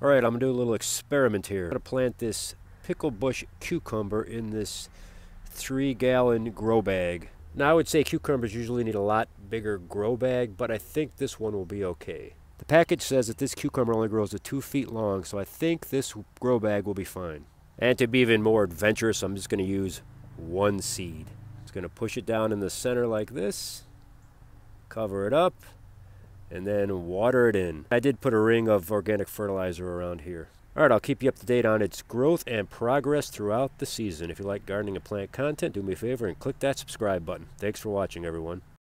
All right, I'm gonna do a little experiment here. I'm gonna plant this pickle bush cucumber in this three gallon grow bag. Now I would say cucumbers usually need a lot bigger grow bag, but I think this one will be okay. The package says that this cucumber only grows to two feet long, so I think this grow bag will be fine. And to be even more adventurous, I'm just gonna use one seed. It's gonna push it down in the center like this, cover it up, and then water it in. I did put a ring of organic fertilizer around here. Alright, I'll keep you up to date on its growth and progress throughout the season. If you like gardening and plant content, do me a favor and click that subscribe button. Thanks for watching, everyone.